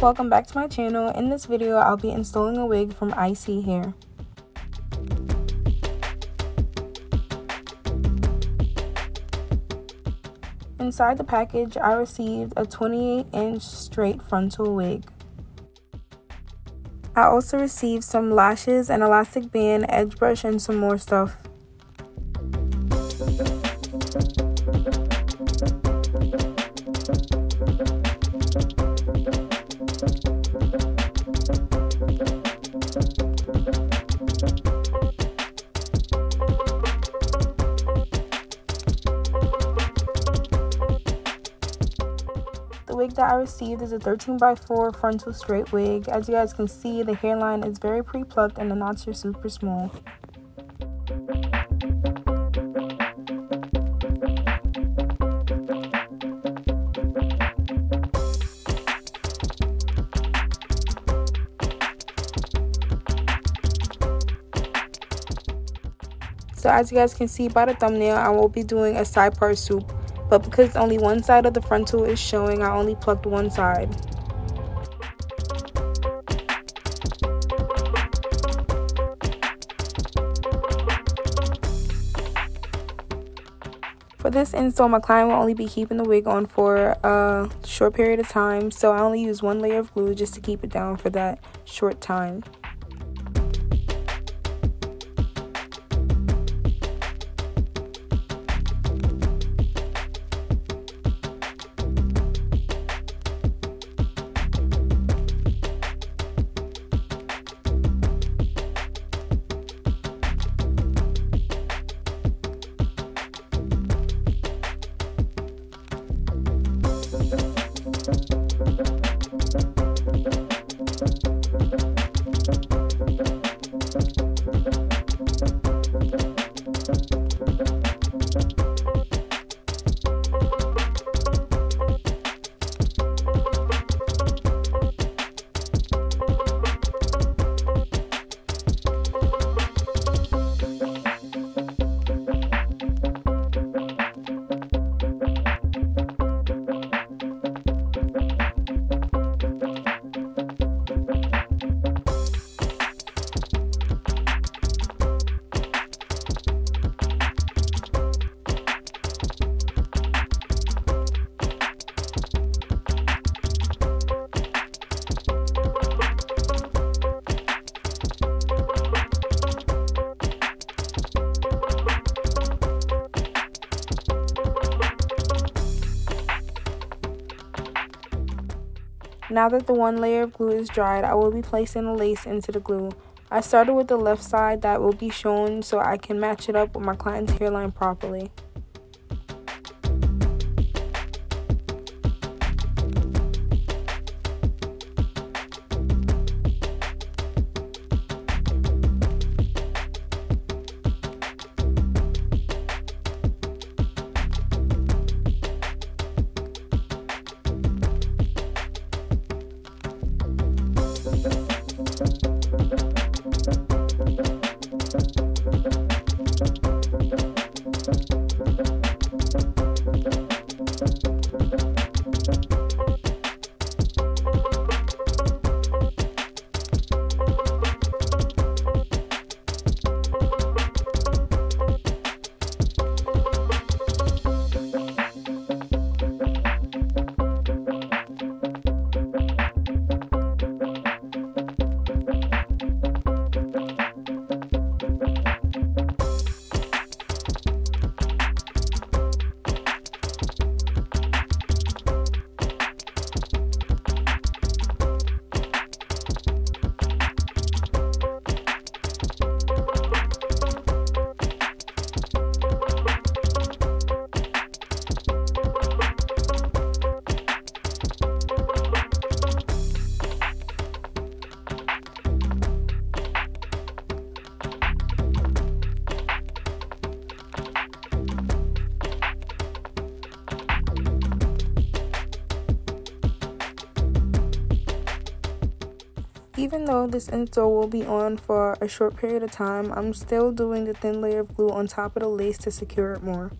Welcome back to my channel. In this video, I'll be installing a wig from Isee Hair. Inside the package, I received a 28 inch straight frontal wig. I also received some lashes, an elastic band, edge brush, and some more stuff. I received is a 13 by 4 frontal straight wig. As you guys can see, the hairline is very pre-plucked and the knots are super small. So as you guys can see by the thumbnail, I will be doing a side part swoop but because only one side of the frontal is showing, I only plucked one side. For this install, my client will only be keeping the wig on for a short period of time, so I only use one layer of glue just to keep it down for that short time. Now that the one layer of glue is dried, I will be placing the lace into the glue. I started with the left side that will be shown so I can match it up with my client's hairline properly. Even though this install will be on for a short period of time, I'm still doing the thin layer of glue on top of the lace to secure it more.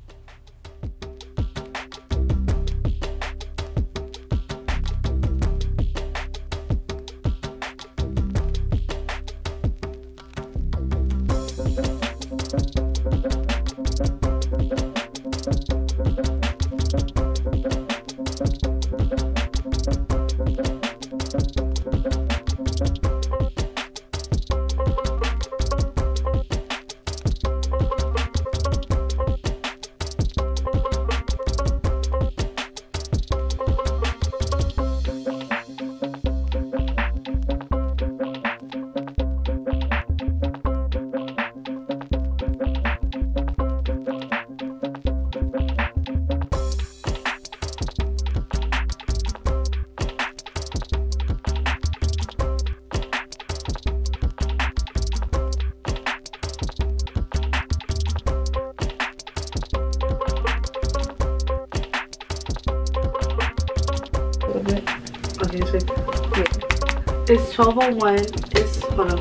It's 1201. It's hold.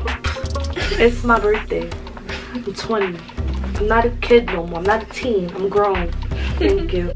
It's my birthday. I'm 20. I'm not a kid no more. I'm not a teen. I'm grown. Thank you.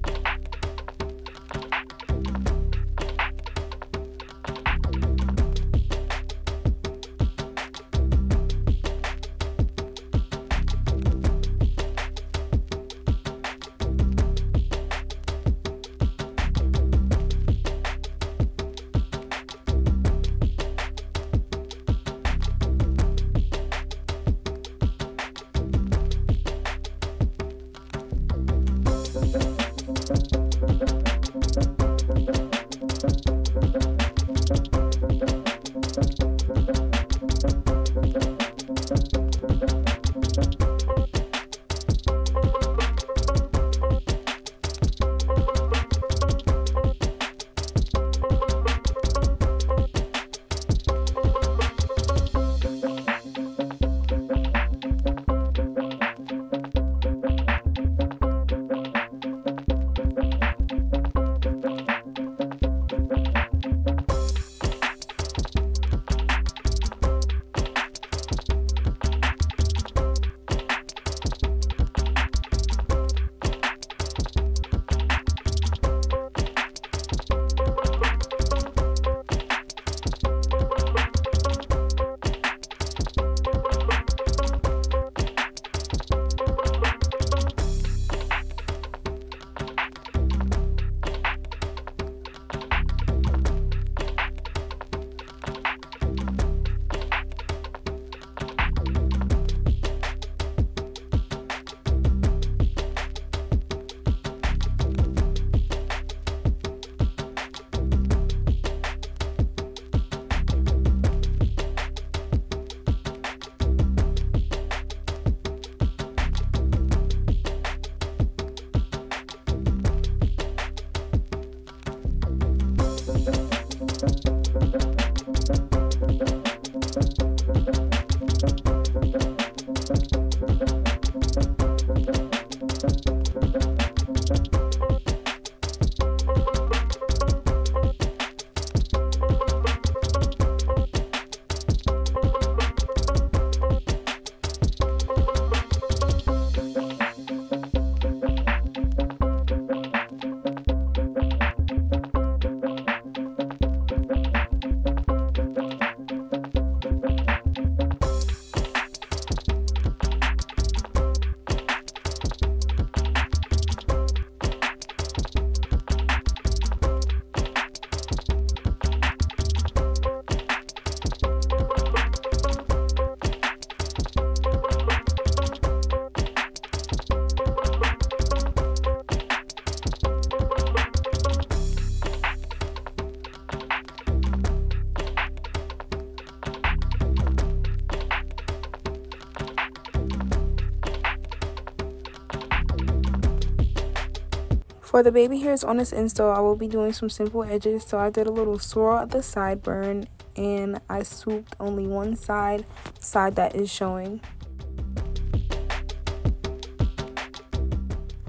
For the baby hairs on this install, I will be doing some simple edges. So I did a little swirl at the sideburn and I swooped only one side, side that is showing.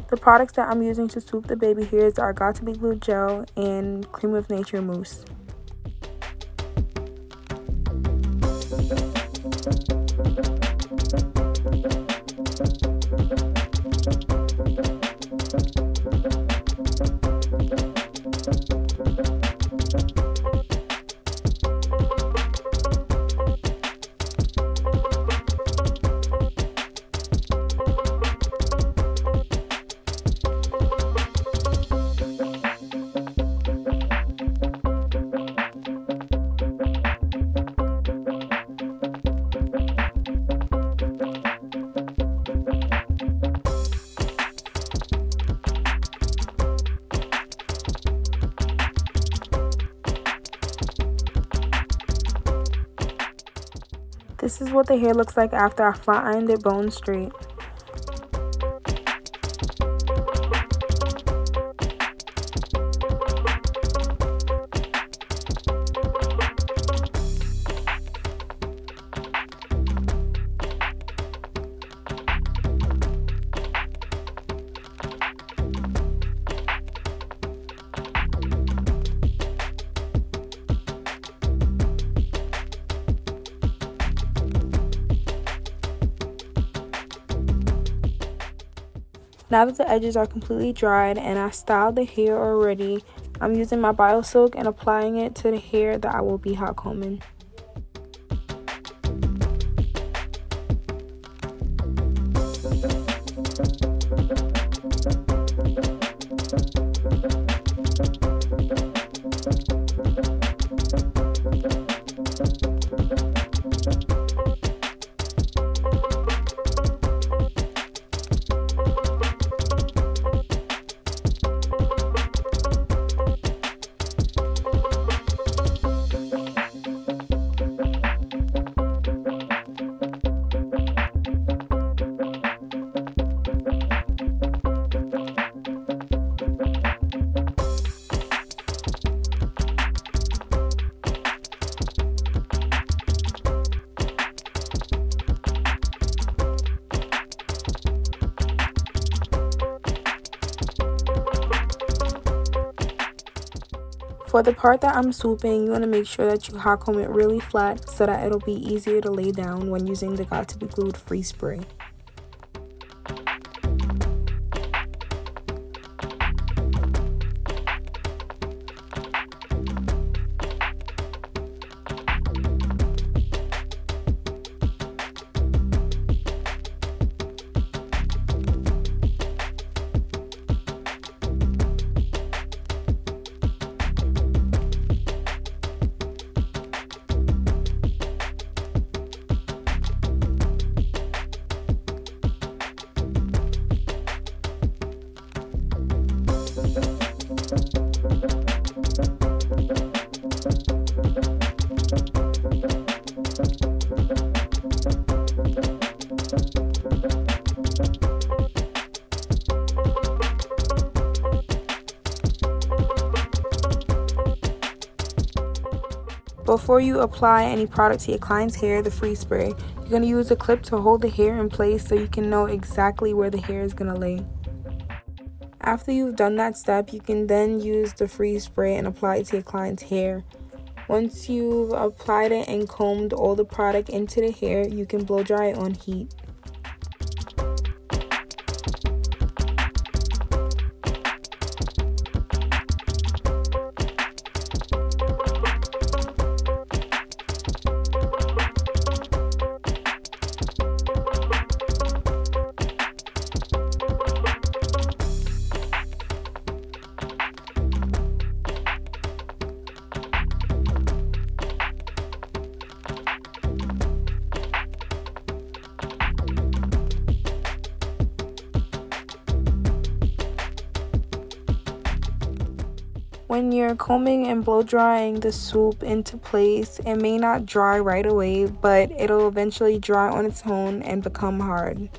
The products that I'm using to swoop the baby hairs are Got to Be Glue Gel and Cream of Nature Mousse. Is what the hair looks like after I flat ironed it bone straight. Now that the edges are completely dried and I styled the hair already, I'm using my BioSilk and applying it to the hair that I will be hot combing. For the part that I'm swooping, you want to make sure that you hot comb it really flat so that it'll be easier to lay down when using the Got To Be Glued free Spray. Before you apply any product to your client's hair, the free spray, you're going to use a clip to hold the hair in place so you can know exactly where the hair is going to lay. After you've done that step, you can then use the free spray and apply it to your client's hair. Once you've applied it and combed all the product into the hair, you can blow dry it on heat. When you're combing and blow drying the swoop into place, it may not dry right away, but it'll eventually dry on its own and become hard.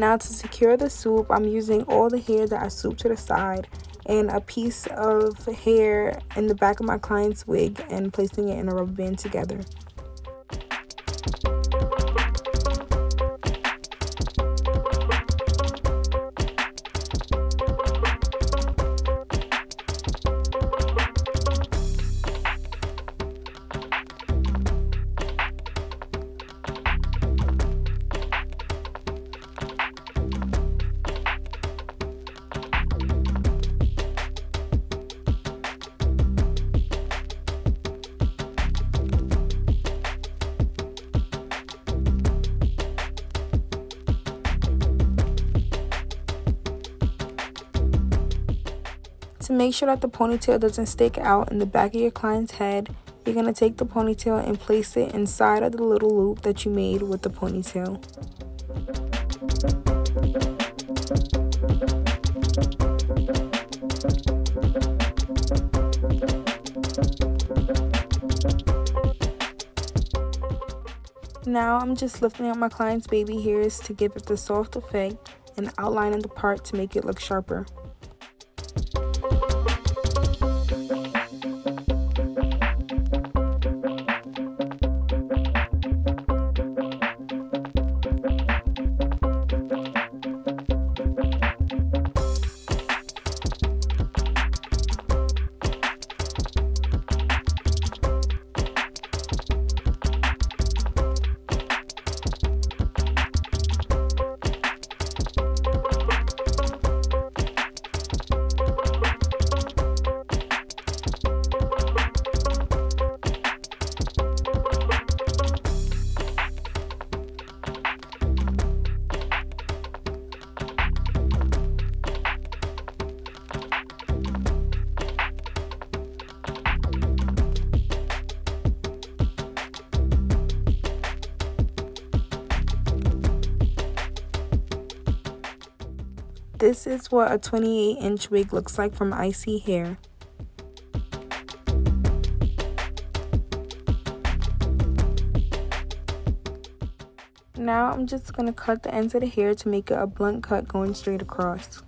Now to secure the swoop, I'm using all the hair that I swooped to the side and a piece of hair in the back of my client's wig and placing it in a rubber band together. Make sure that the ponytail doesn't stick out in the back of your client's head, you're going to take the ponytail and place it inside of the little loop that you made with the ponytail. Now I'm just lifting up my client's baby hairs to give it the soft effect and outlining the part to make it look sharper. This is what a 28 inch wig looks like from Isee Hair. Now I'm just going to cut the ends of the hair to make it a blunt cut going straight across.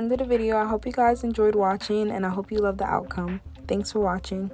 end of the video. I hope you guys enjoyed watching and I hope you love the outcome. Thanks for watching.